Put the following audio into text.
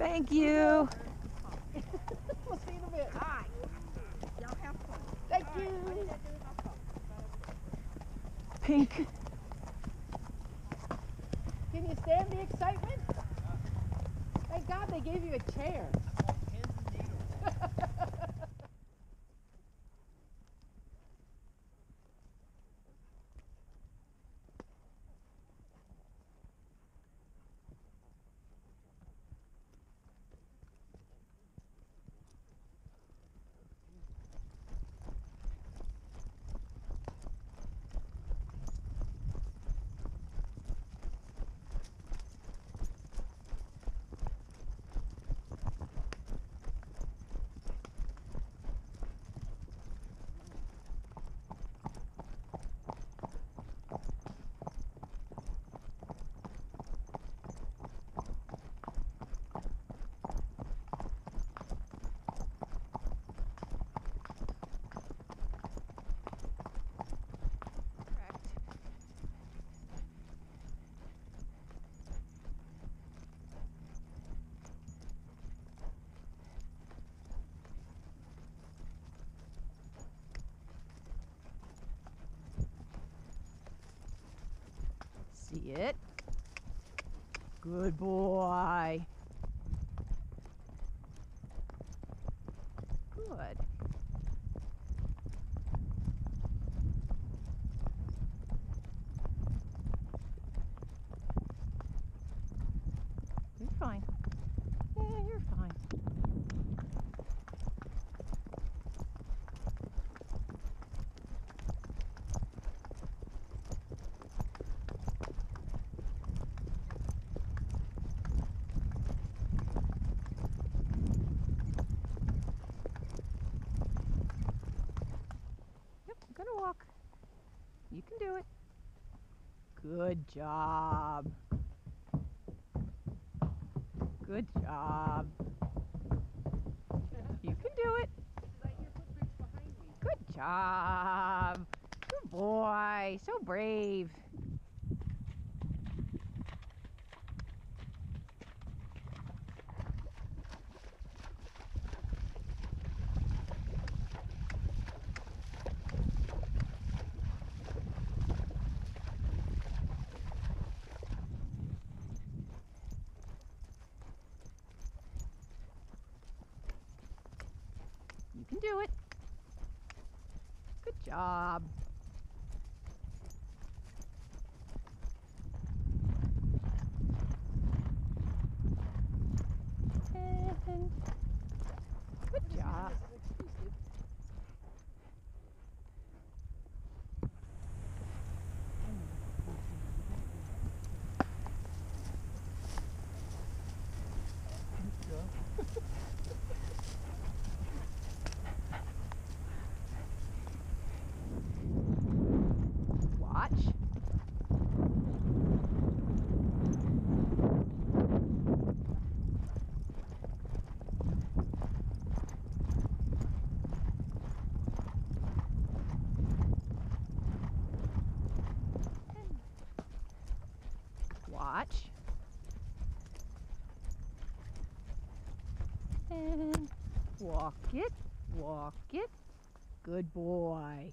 Thank you. we'll see you in a bit. Hi. Y'all have fun. Thank All right, you. what did I do with my phone? Pink. Can you stand the excitement? Thank God they gave you a chair. See it? Good boy. Good. Walk. You can do it. Good job. Good job. You can do it. Good job. Good boy. So brave. Can do it. Good job. And good job. This is exclusive. Watch. Watch. And walk it, walk it. Good boy.